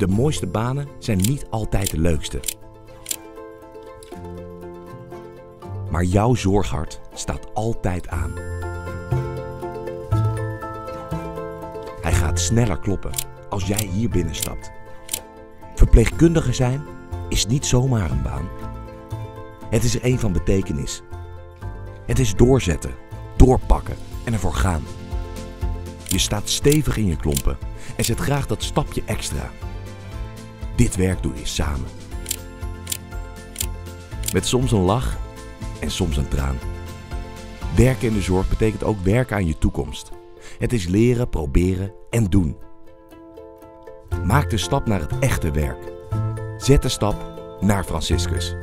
De mooiste banen zijn niet altijd de leukste. Maar jouw zorghart staat altijd aan. Hij gaat sneller kloppen als jij hier binnenstapt. Verpleegkundige zijn is niet zomaar een baan. Het is er een van betekenis. Het is doorzetten, doorpakken en ervoor gaan. Je staat stevig in je klompen en zet graag dat stapje extra. Dit werk doe je samen. Met soms een lach en soms een traan. Werken in de zorg betekent ook werken aan je toekomst. Het is leren, proberen en doen. Maak de stap naar het echte werk. Zet de stap naar Franciscus.